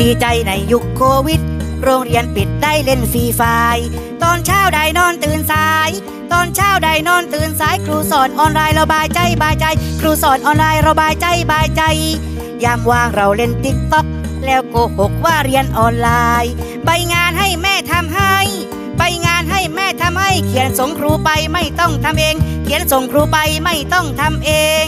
ดีใจในยุคโควิด โรงเรียนปิดได้เล่น Free Fire ตอนเช้าได้นอนตื่นสาย ตอนเช้าได้นอนตื่นสาย ครูสอนออนไลน์สบายใจสบายใจ ครูสอนออนไลน์สบายใจสบายใจ ยามว่างเราเล่น TikTok แล้วโกหกว่าเรียนออนไลน์ใบงานให้แม่ทำให้ใบงานให้แม่ทำให้ เขียนส่งครูไปไม่ต้องทำเอง เขียนส่งครูไปไม่ต้องทำเอง